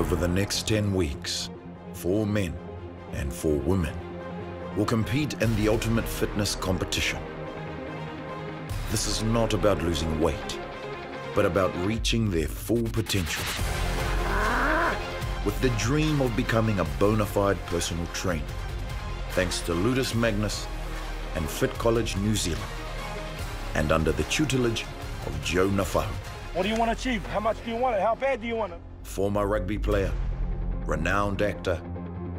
Over the next 10 weeks, four men and four women will compete in the ultimate fitness competition. This is not about losing weight, but about reaching their full potential. With the dream of becoming a bona fide personal trainer, thanks to Ludus Magnus and Fit College New Zealand, and under the tutelage of Joe Naufahu. What do you want to achieve? How much do you want it? How bad do you want it? Former rugby player, renowned actor,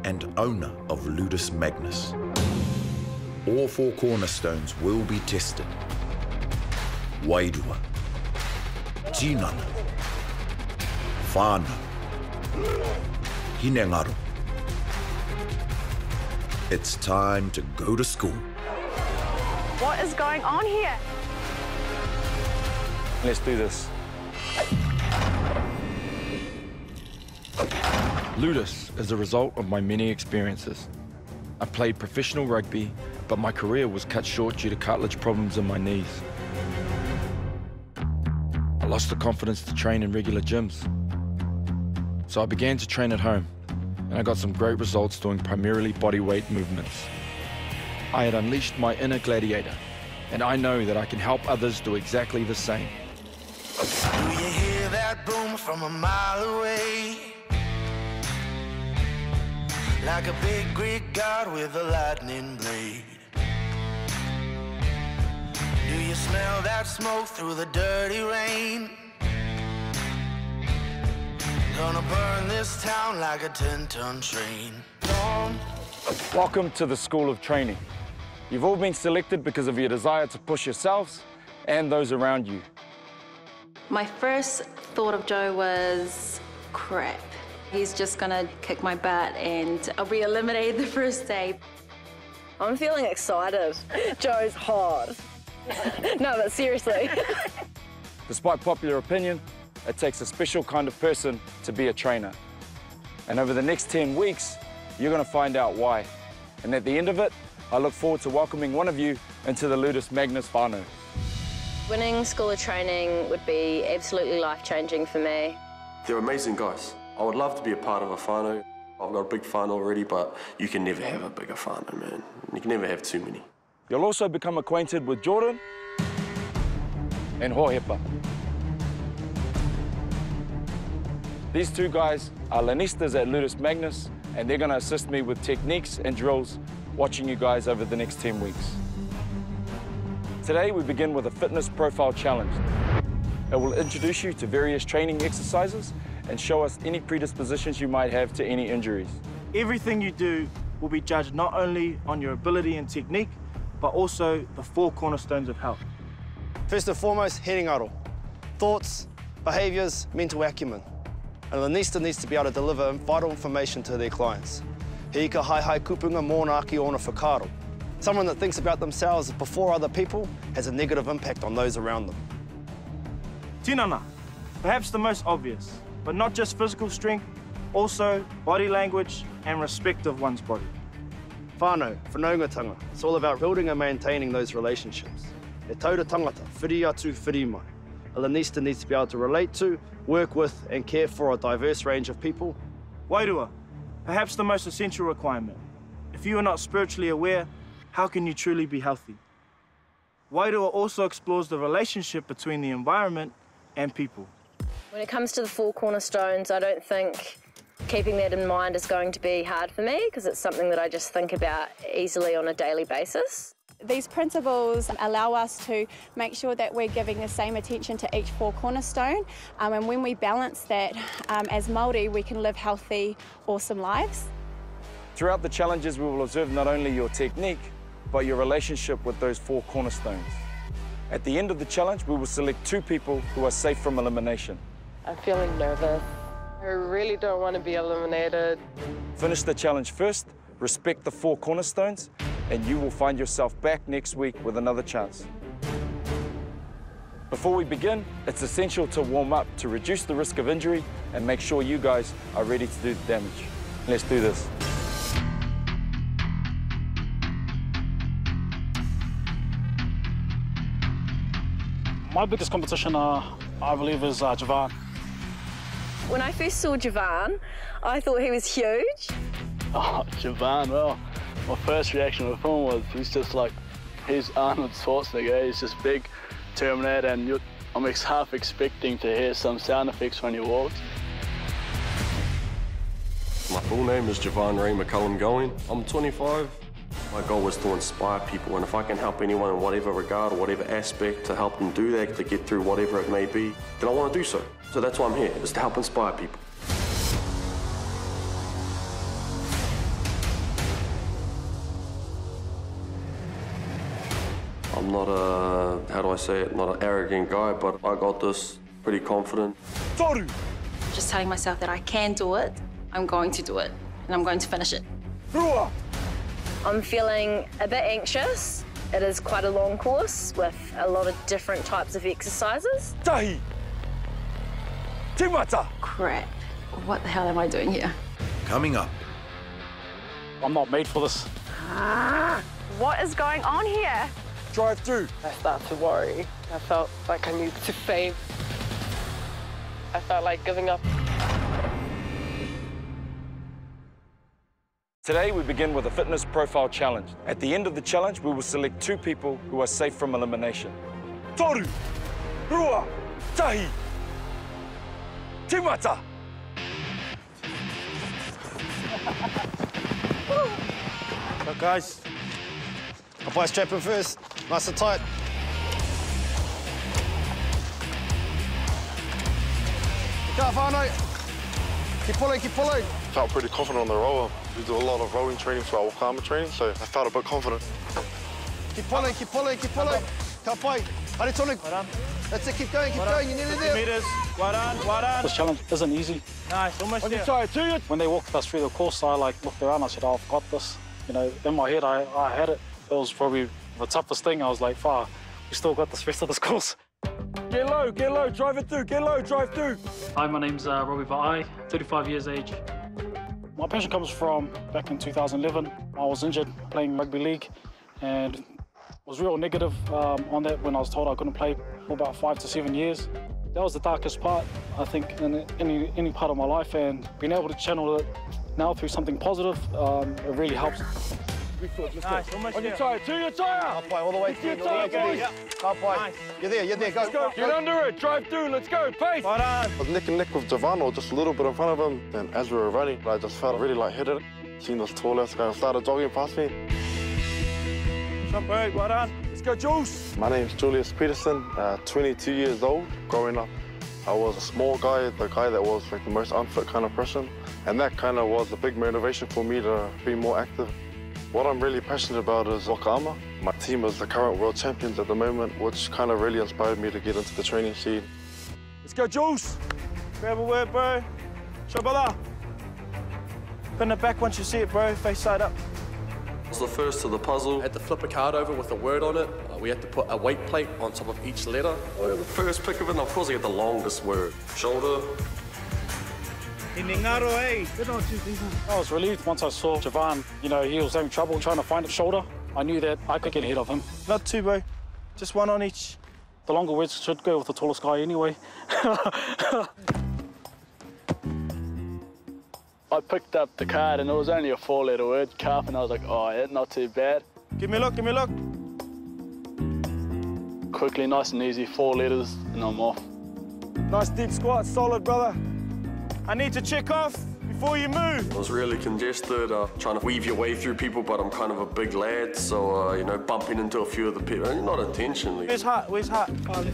and owner of Ludus Magnus. All four cornerstones will be tested. Wairua, Tinana, Whānau, Hinengaro. It's time to go to school. What is going on here? Let's do this. Ludus is a result of my many experiences. I played professional rugby, but my career was cut short due to cartilage problems in my knees. I lost the confidence to train in regular gyms. So I began to train at home, and I got some great results doing primarily body weight movements. I had unleashed my inner gladiator, and I know that I can help others do exactly the same. Do you hear that boom from a mile away? Like a big Greek god with a lightning blade. Do you smell that smoke through the dirty rain? Gonna burn this town like a 10 ton train. Storm. Welcome to the School of Training. You've all been selected because of your desire to push yourselves and those around you. My first thought of Joe was crap. He's just gonna kick my butt and I'll be eliminated the first day. I'm feeling excited. Joe's hot. no, but seriously. Despite popular opinion, it takes a special kind of person to be a trainer. And over the next 10 weeks, you're gonna find out why. And at the end of it, I look forward to welcoming one of you into the Ludus Magnus whānau. Winning School of Training would be absolutely life-changing for me. They're amazing guys. I would love to be a part of a whānau. I've got a big whānau already, but you can never have a bigger whānau, man. You can never have too many. You'll also become acquainted with Jordan and Hohepa. These two guys are Lanistas at Ludus Magnus, and they're gonna assist me with techniques and drills watching you guys over the next 10 weeks. Today, we begin with a fitness profile challenge. It will introduce you to various training exercises and show us any predispositions you might have to any injuries. Everything you do will be judged not only on your ability and technique, but also the four cornerstones of health. First and foremost, Hinengaro. Thoughts, behaviours, mental acumen. And Lanista needs to be able to deliver vital information to their clients. He ka hai hai kupunga mōna ki ona whakaro. Someone that thinks about themselves before other people has a negative impact on those around them. Tinana, perhaps the most obvious, but not just physical strength, also body language and respect of one's body. Whānau, whanaungatanga. It's all about building and maintaining those relationships. E taura tangata, whiri atu, whiri mai. A Lanista needs to be able to relate to, work with, and care for a diverse range of people. Wairua, perhaps the most essential requirement. If you are not spiritually aware, how can you truly be healthy? Wairua also explores the relationship between the environment and people. When it comes to the four cornerstones, I don't think keeping that in mind is going to be hard for me because it's something that I just think about easily on a daily basis. These principles allow us to make sure that we're giving the same attention to each four cornerstone. Um, and when we balance that um, as Māori, we can live healthy, awesome lives. Throughout the challenges, we will observe not only your technique, but your relationship with those four cornerstones. At the end of the challenge, we will select two people who are safe from elimination. I'm feeling nervous. I really don't want to be eliminated. Finish the challenge first, respect the four cornerstones, and you will find yourself back next week with another chance. Before we begin, it's essential to warm up to reduce the risk of injury and make sure you guys are ready to do the damage. Let's do this. My biggest competition, uh, I believe, is uh, Javan. When I first saw Javan, I thought he was huge. Oh, Javan, well, my first reaction to the him was he's just like, he's Arnold Schwarzenegger, he's just big, Terminator, and you, I'm ex half expecting to hear some sound effects when he walks. My full name is Javon Ray McCullum Going. I'm 25. My goal was to inspire people, and if I can help anyone in whatever regard or whatever aspect to help them do that, to get through whatever it may be, then I want to do so. So that's why I'm here, is to help inspire people. I'm not a, how do I say it, not an arrogant guy, but I got this pretty confident. Toru! Just telling myself that I can do it, I'm going to do it, and I'm going to finish it. Rua! I'm feeling a bit anxious. It is quite a long course with a lot of different types of exercises. Tahi! Timata! Crap. What the hell am I doing here? Coming up. I'm not made for this. Ah, what is going on here? Drive through. I started to worry. I felt like I needed to faint. I felt like giving up. Today, we begin with a fitness profile challenge. At the end of the challenge, we will select two people who are safe from elimination. Toru! Rua! Tahi! Timata! Go, guys. Up by strap in first. Nice and tight. Go, Fano. Keep pulling, keep pulling. Felt pretty confident on the rower. We do a lot of rowing training for our waka ama training, so I felt a bit confident. Keep pulling, keep pulling, keep pulling. Ka pai. Hari tonu. That's it, keep going, keep going. You're nearly there. Meters. Well done, well done. This challenge isn't easy. Nice, almost On your there. side, to you. When they walked us through the course, I like looked around. I said, oh, "I've got this." You know, in my head, I, I had it. It was probably the toughest thing. I was like, "Far, we still got this rest of this course." Get low, get low, drive it through, get low, drive through. Hi, my name's uh, Robbie Va'ai, 35 years age. My passion comes from back in 2011. I was injured playing rugby league, and was real negative um, on that when I was told I couldn't play for about five to seven years. That was the darkest part, I think, in any any part of my life, and being able to channel it now through something positive, um, it really helps. Nice, almost On your there. tire, to your tire! Ka pai, all the way To through, your all the way tire, through. boys! Ka pai. You're there, you're there. Go. Let's go, get under it, drive through, let's go, pace! Well done. I was neck and neck with Javano, just a little bit in front of him. And as we were running, I just felt really lightheaded. Seen this tall ass guy started jogging past me. Well done. Let's go, Jules! My name's Julius Peterson, uh, 22 years old. Growing up, I was a small guy, the guy that was like the most unfit kind of person. And that kind of was a big motivation for me to be more active. What I'm really passionate about is waka ama. My team is the current world champions at the moment, which kind of really inspired me to get into the training scene. Let's go, Jules! Grab a word, bro. Show Shabala. Pin it back once you see it, bro. Face side up. I was the first to the puzzle. Had to flip a card over with a word on it. Uh, we had to put a weight plate on top of each letter. I got the first pick of it, and of course I get the longest word. Shoulder. Iningaro? Good on you, I was relieved once I saw Javan. You know, he was having trouble trying to find his shoulder. I knew that I could get ahead of him. Not two, bro. Just one on each. The longer words should go with the tallest guy anyway. I picked up the card and it was only a four-letter word, calf, and I was like, oh, yeah, not too bad. Give me a look, give me a look. Quickly, nice and easy, four letters, and I'm off. Nice deep squat, solid, brother. I need to check off before you move. I was really congested, uh, trying to weave your way through people, but I'm kind of a big lad, so, uh, you know, bumping into a few of the people, not intentionally. Where's heart? Where's heart? Oh.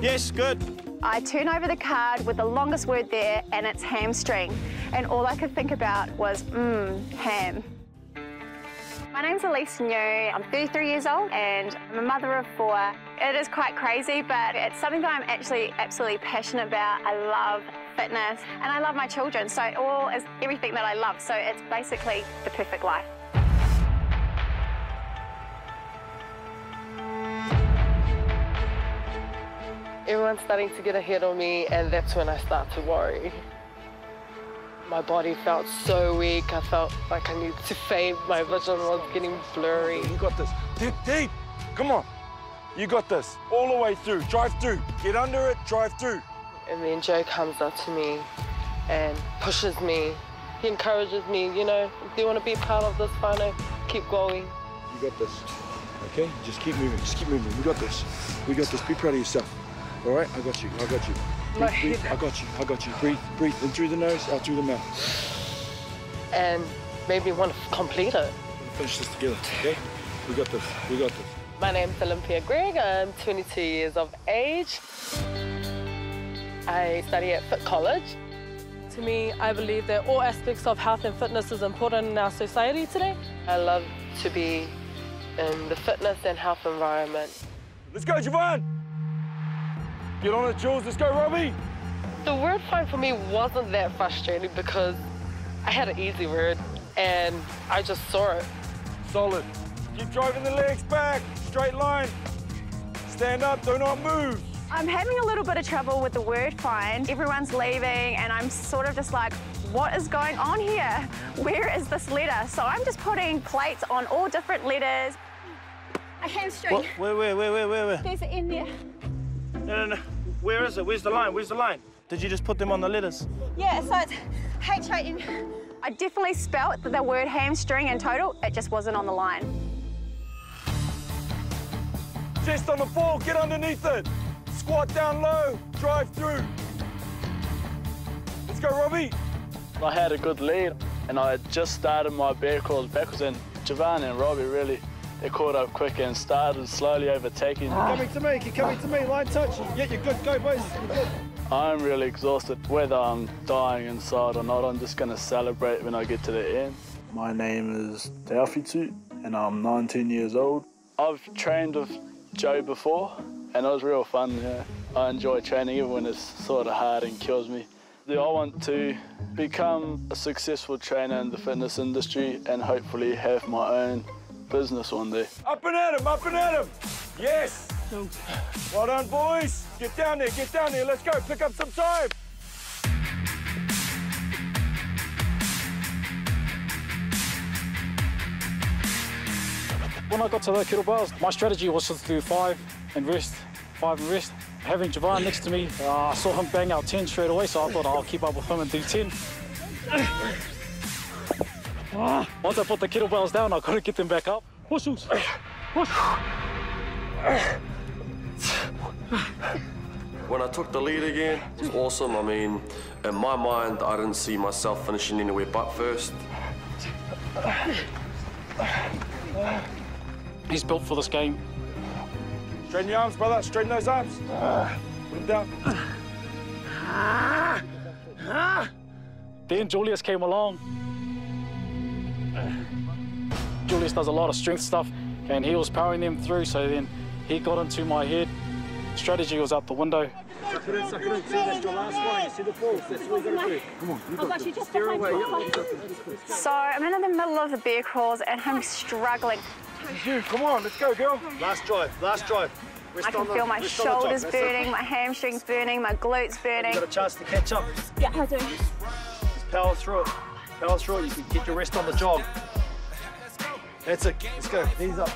Yes, good. I turn over the card with the longest word there, and it's hamstring. And all I could think about was, mmm, ham. My name's Elise New. I'm 33 years old and I'm a mother of four. It is quite crazy, but it's something that I'm actually absolutely passionate about. I love fitness and I love my children, so all is everything that I love. So it's basically the perfect life. Everyone's starting to get ahead of me, and that's when I start to worry. My body felt so weak. I felt like I needed to faint. My vision was getting blurry. You got this. Deep, deep. Come on. You got this. All the way through. Drive through. Get under it, drive through. And then Joe comes up to me and pushes me. He encourages me, you know, do you want to be part of this, Whānau? Keep going. You got this. Okay? Just keep moving. Just keep moving. We got this. We got this. Be proud of yourself. All right? I got you. I got you. My Breathe, breathe. I got you. I got you. Breathe. Breathe. In through the nose, out through the mouth. And made me want to complete it. Finish this together. Okay? We got this. We got this. My name's Olympia Gregg. I'm 22 years of age. I study at Fit College. To me, I believe that all aspects of health and fitness is important in our society today. I love to be in the fitness and health environment. Let's go, Javon! Get on it, Jules. Let's go, Robbie! The word find for me wasn't that frustrating because I had an easy word and I just saw it. Solid. Keep driving the legs back. Straight line. Stand up. Do not move. I'm having a little bit of trouble with the word find. Everyone's leaving, and I'm sort of just like, what is going on here? Where is this letter? So I'm just putting plates on all different letters. A hamstring. What? Where, where, where, where, where, where? There's an N there. No, no, no. Where is it? Where's the line? Where's the line? Did you just put them on the letters? Yeah, so it's H-A-N. I definitely spelt the word hamstring in total. It just wasn't on the line. Chest on the ball. Get underneath it. Squat down low. Drive through. Let's go, Robbie. I had a good lead and I had just started my bear crawls backwards and Javan and Robbie really, they caught up quick and started slowly overtaking. Coming to me, keep coming to me, line touch. Yeah, you're good, go boys. You're good. I'm really exhausted. Whether I'm dying inside or not, I'm just going to celebrate when I get to the end. My name is Teawhitu and I'm 19 years old. I've trained with Joe before and it was real fun. Yeah. I enjoy training even when it's sort of hard and kills me. I want to become a successful trainer in the fitness industry and hopefully have my own business one day. Up and at him. Up and at him. Yes. Well done, boys. Get down there. Get down there. Let's go. Pick up some time. When I got to the kettlebells, my strategy was just to do five and rest, five and rest. Having Javon next to me, uh, I saw him bang out 10 straight away, so I thought I'll keep up with him and do 10. Once I put the kettlebells down, I've got to get them back up. Push, push, push. When I took the lead again, it was awesome. I mean, in my mind, I didn't see myself finishing anywhere but first. He's built for this game. Straighten your arms, brother. Straighten those arms. Put them down. Then Julius came along. Julius does a lot of strength stuff, and he was powering them through, so then he got into my head. Strategy was out the window. Suck it in, suck it in. See, that's your last one. You see the balls. That's all you got to do. Come on, you got this. Steer away. Yep, you got. So I'm in the middle of the bear crawls and I'm struggling. You, come on. Let's go, girl. Last drive, last drive. Rest I can on the- feel my rest on the top. shoulders burning, my hamstrings burning, my glutes burning. Got a chance to catch up. Yeah, I do. Just power through it. Power through. You can get your rest on the jog. That's it. Let's go. Knees up.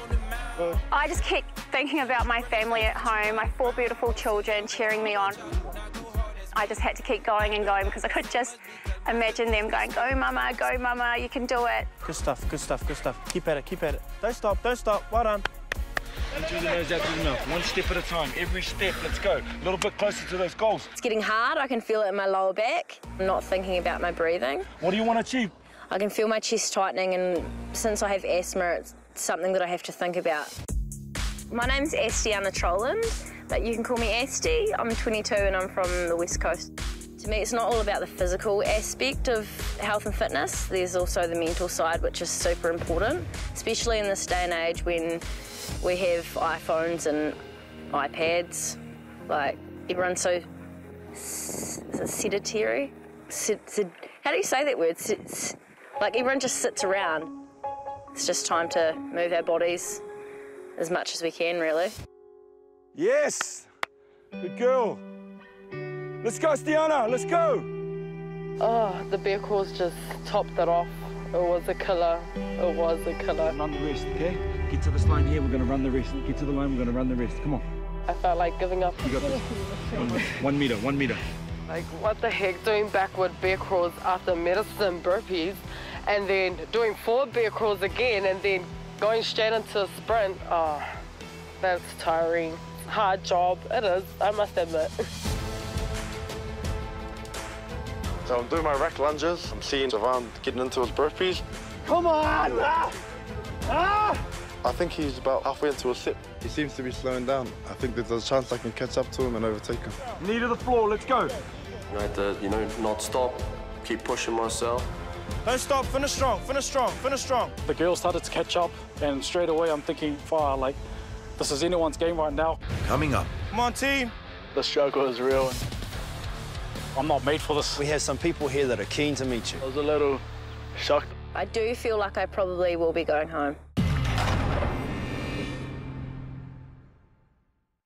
Go. I just keep thinking about my family at home, my four beautiful children cheering me on. I just had to keep going and going because I could just imagine them going, go mama, go mama, you can do it. Good stuff, good stuff, good stuff. Keep at it, keep at it. Don't stop, don't stop. Well done. The nose, out through the mouth. One step at a time. Every step. Let's go. A little bit closer to those goals. It's getting hard. I can feel it in my lower back. I'm not thinking about my breathing. What do you want to achieve? I can feel my chest tightening, and since I have asthma, it's something that I have to think about. My name's anna Troland, but you can call me Asti. I'm 22 and I'm from the West Coast. To me, it's not all about the physical aspect of health and fitness. There's also the mental side, which is super important, especially in this day and age when we have iPhones and iPads. Like, everyone's so s- is it sedentary. Sed- sed- how do you say that word? Sed- s- like, everyone just sits around. It's just time to move our bodies as much as we can, really. Yes. Good girl. Let's go, Stiana. Let's go. Oh, the bear crawls just topped it off. It was a killer. It was a killer. Run the rest, okay? Get to this line here. We're going to run the rest. Get to the line. We're going to run the rest. Come on. I felt like giving up. You got this. One, one meter, one meter. Like, what the heck, doing backward bear crawls after medicine burpees, and then doing forward bear crawls again, and then going straight into a sprint. Oh, that's tiring. Hard job. It is, I must admit. So I'm doing my rack lunges. I'm seeing Javon getting into his burpees. Come on! Ah! Ah! I think he's about halfway into a sit. He seems to be slowing down. I think there's a chance I can catch up to him and overtake him. Knee to the floor, let's go. I had to, you know, not stop, keep pushing myself. Don't stop, finish strong, finish strong, finish strong. The girls started to catch up, and straight away I'm thinking, fire, like, this is anyone's game right now. Coming up. Come on, team. The struggle is real. I'm not made for this. We have some people here that are keen to meet you. I was a little shocked. I do feel like I probably will be going home.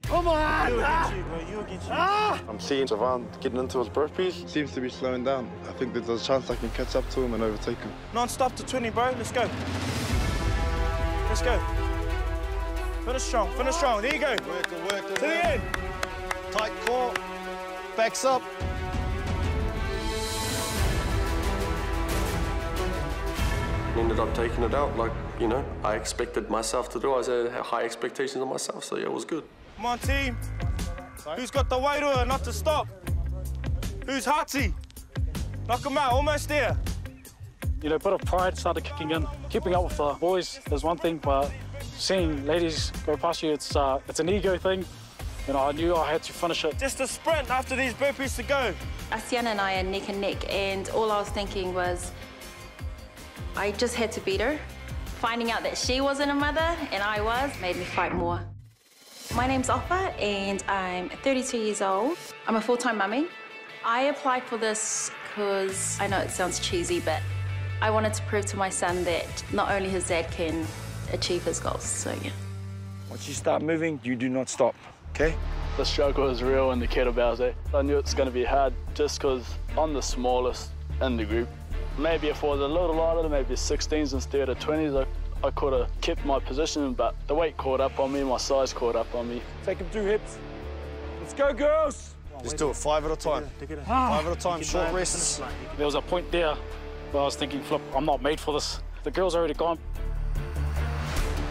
Come on! Ah! you, bro. You against you. Ah! I'm seeing Javon getting into his burpees. Seems to be slowing down. I think there's a chance I can catch up to him and overtake him. Non-stop to 20, bro. Let's go. Let's go. Finish strong, finish strong. There you go. Work, work, To the end. Tight core. Backs up. Ended up taking it out like, you know, I expected myself to do. I had high expectations of myself, so yeah, it was good. Come on, team. Who's got the weight or not to stop? Who's hearty? Knock him out, almost there. You know, a bit of pride started kicking in. Keeping up with the boys is one thing, but seeing ladies go past you, it's, uh, it's an ego thing. You know, I knew I had to finish it. Just a sprint after these burpees to go. Asiana and I are neck and neck, and all I was thinking was, I just had to beat her. Finding out that she wasn't a mother and I was made me fight more. My name's Offa, and I'm 32 years old. I'm a full-time mummy. I applied for this because I know it sounds cheesy, but I wanted to prove to my son that not only his dad can achieve his goals. So yeah. Once you start moving, you do not stop, okay? The struggle is real in the kettlebells. Eh? I knew it's going to be hard just because I'm the smallest in the group. Maybe if I was a little lighter, maybe 16s instead of 20s, I, I could have kept my position, but the weight caught up on me, my size caught up on me. Take him through hips. Let's go, girls! Just do it five at a time. Five at a time, short rests. There was a point there where I was thinking, flip, I'm not made for this. The girl's already gone.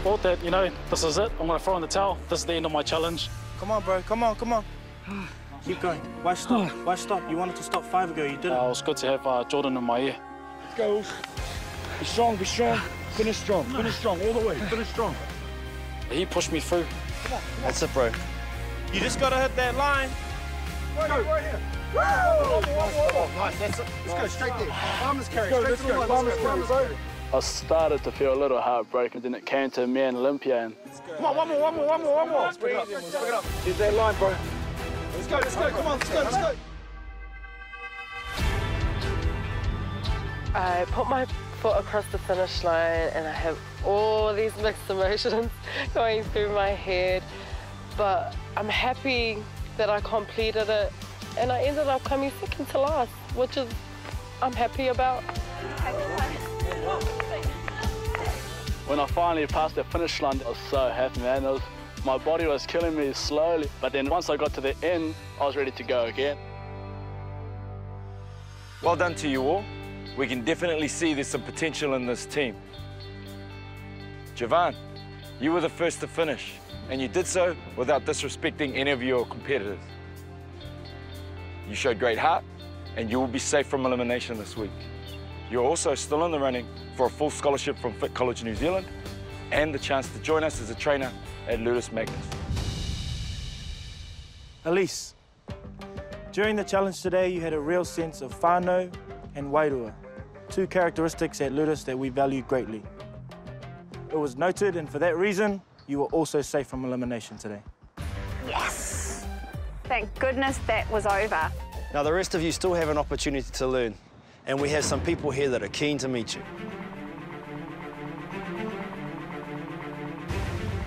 Thought that, you know, this is it. I'm going to throw in the towel. This is the end of my challenge. Come on, bro. Come on, come on. Keep going. Why stop? Why stop? You wanted to stop five ago. You didn't. Uh, it was good to have uh, Jordan in my ear. Let's. Be strong, be strong. Finish strong, finish strong, all the way. Finish strong. He pushed me through. That's it, bro. You just gotta hit that line. Right here, right here. Nice, that's it. Let's go straight there. Farmer's carry, straight to the line. Farmer's carry, bro. I started to feel a little heartbroken, then it came to me and Olympia, and Come on, one more, one more, one more, one more. Bring it up, bring it up. Hit that line, bro. Let's go, let's go, come on, let's go, let's go. I put my foot across the finish line and I have all these mixed emotions going through my head. But I'm happy that I completed it and I ended up coming second to last, which is I'm happy about. when I finally passed the finish line, I was so happy, man. It was, my body was killing me slowly, but then once I got to the end, I was ready to go again. Well done to you all. We can definitely see there's some potential in this team. Javan, you were the first to finish, and you did so without disrespecting any of your competitors. You showed great heart, and you will be safe from elimination this week. You're also still in the running for a full scholarship from Fit College New Zealand and the chance to join us as a trainer at Ludus Magnus. Elise, during the challenge today, you had a real sense of whānau and wairua, two characteristics at Ludus that we value greatly. It was noted, and for that reason, you were also safe from elimination today. Yes! Thank goodness that was over. Now, the rest of you still have an opportunity to learn, and we have some people here that are keen to meet you.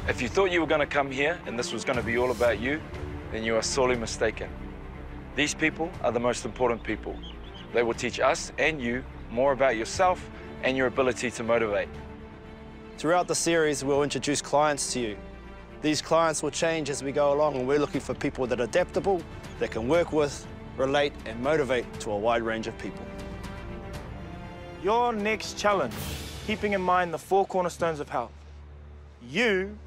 If you thought you were going to come here and this was going to be all about you, then you are sorely mistaken. These people are the most important people. They will teach us and you more about yourself and your ability to motivate. Throughout the series, we'll introduce clients to you. These clients will change as we go along, and we're looking for people that are adaptable, that can work with, relate and motivate to a wide range of people. Your next challenge, keeping in mind the four cornerstones of health. You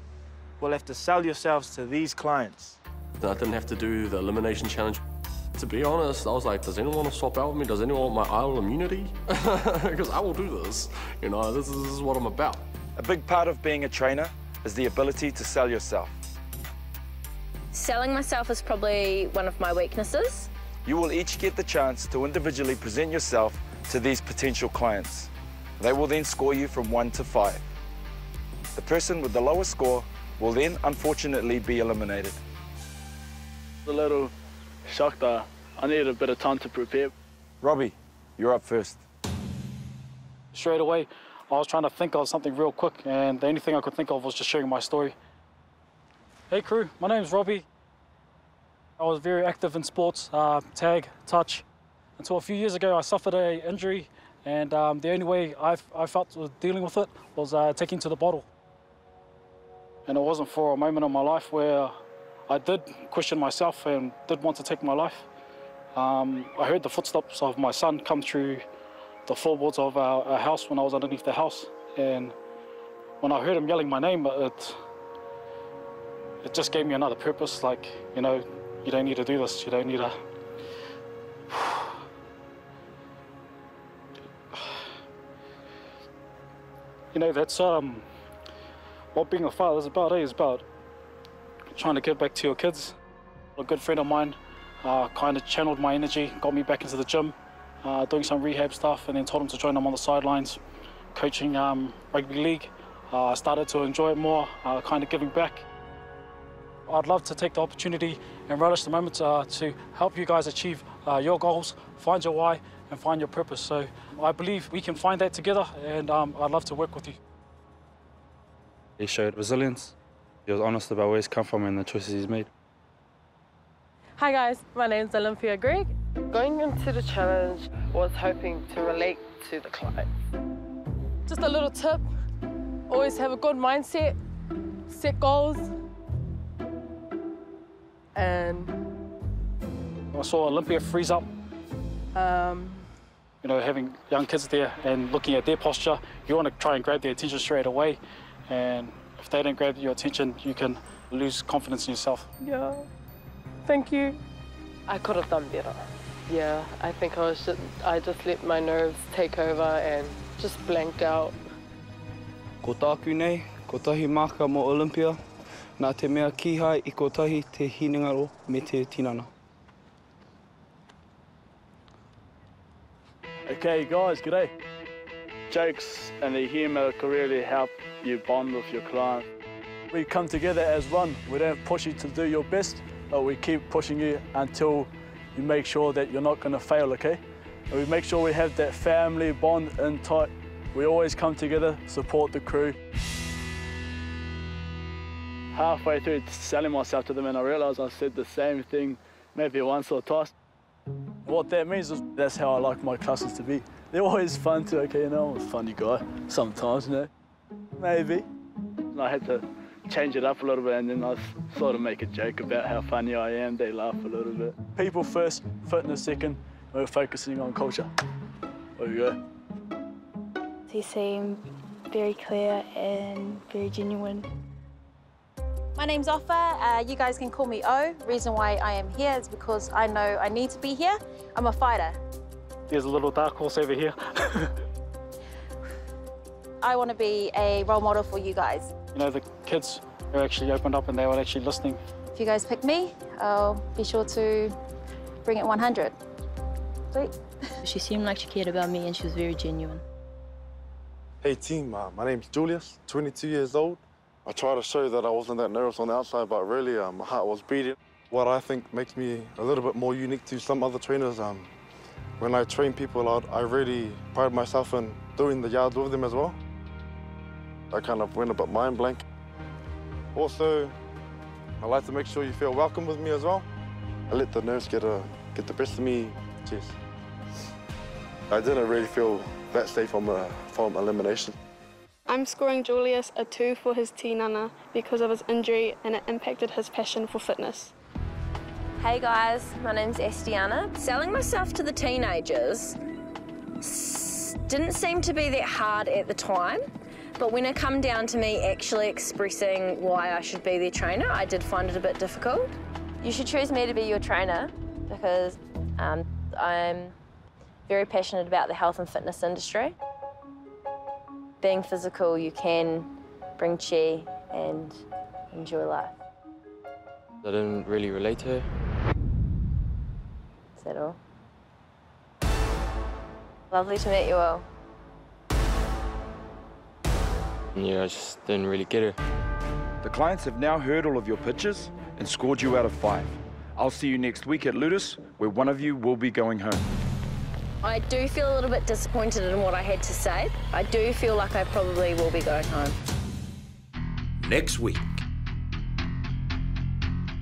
will have to sell yourselves to these clients. I didn't have to do the elimination challenge. To be honest, I was like, does anyone want to swap out with me? Does anyone want my idle immunity? Because I will do this. You know, this is, this is what I'm about. A big part of being a trainer is the ability to sell yourself. Selling myself is probably one of my weaknesses. You will each get the chance to individually present yourself to these potential clients. They will then score you from one to five. The person with the lowest score will then unfortunately be eliminated. A little shocked. I needed a bit of time to prepare. Robbie, you're up first. Straight away, I was trying to think of something real quick, and the only thing I could think of was just sharing my story. Hey crew, my name's Robbie. I was very active in sports, uh, tag, touch, until a few years ago I suffered a injury, and um, the only way I, I felt was dealing with it was uh, taking to the bottle. And it wasn't for a moment in my life where I did question myself and did want to take my life. Um, I heard the footsteps of my son come through the floorboards of our, our, house when I was underneath the house. And when I heard him yelling my name, it, it just gave me another purpose. Like, you know, you don't need to do this. You don't need to. You know, that's um, what being a father is about, eh? Is about trying to give back to your kids. A good friend of mine uh, kind of channeled my energy, got me back into the gym, uh, doing some rehab stuff, and then told him to join them on the sidelines, coaching um, rugby league. Uh, I started to enjoy it more, uh, kind of giving back. I'd love to take the opportunity and relish the moment uh, to help you guys achieve your goals, find your why, and find your purpose. So I believe we can find that together, and um, I'd love to work with you. He showed resilience. He was honest about where he's come from and the choices he's made. Hi guys, my name is Olympia Gregg. Going into the challenge was hoping to relate to the clients. Just a little tip, always have a good mindset, set goals, and... I saw Olympia freeze up. Um, you know, having young kids there and looking at their posture, you want to try and grab their attention straight away. And if they don't grab your attention, you can lose confidence in yourself. Yeah, thank you. I could have done better. Yeah, I think I was just, I just let my nerves take over and just blanked out. Ko tāku nei, ko tahi maka mo Olympia, nā te mea kihai i ko tahi te hinengaro me te tinana. Okay guys, g'day. Jokes and the humour can really help you bond with your client. We come together as one. We don't push you to do your best, we keep pushing you until you make sure that you're not going to fail, okay? And we make sure we have that family bond in tight. We always come together, support the crew. Halfway through selling myself to them and I realised I said the same thing maybe once or twice. What that means is that's how I like my classes to be. They're always fun too, okay, you know, I'm a funny guy sometimes, you know, maybe. I had to change it up a little bit and then I sort of make a joke about how funny I am. They laugh a little bit. People first, fitness second, we're focusing on culture. There you go. He seemed very clear and very genuine. My name's Offa. Uh, you guys can call me O. Reason why I am here is because I know I need to be here. I'm a fighter. There's a little dark horse over here. I want to be a role model for you guys. You know, the kids are actually opened up and they were actually listening. If you guys pick me, I'll be sure to bring it 100. Sweet. She seemed like she cared about me and she was very genuine. Hey team, uh, my name's Julius, 22 years old. I try to show that I wasn't that nervous on the outside, but really uh, my heart was beating. What I think makes me a little bit more unique to some other trainers, um, when I train people out, I really pride myself in doing the yards with them as well. I kind of went a bit mind blank. Also, I like to make sure you feel welcome with me as well. I let the nerves get, a, get the best of me. Cheers. I didn't really feel that safe from, uh, from elimination. I'm scoring Julius a 2 for his tinana because of his injury and it impacted his passion for fitness. Hey guys, my name's Estiana. Selling myself to the teenagers didn't seem to be that hard at the time, but when it come down to me actually expressing why I should be their trainer, I did find it a bit difficult. You should choose me to be your trainer because um, I'm very passionate about the health and fitness industry. Being physical, you can bring chi and enjoy life. I didn't really relate to her. Is that all? Lovely to meet you all. Yeah, I just didn't really get it. The clients have now heard all of your pitches and scored you out of five. I'll see you next week at Ludus, where one of you will be going home. I do feel a little bit disappointed in what I had to say. I do feel like I probably will be going home. Next week.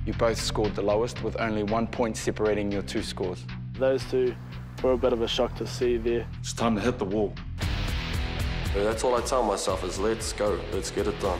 You both scored the lowest with only one point separating your two scores. Those two were a bit of a shock to see there. It's time to hit the wall. That's all I tell myself is let's go, let's get it done.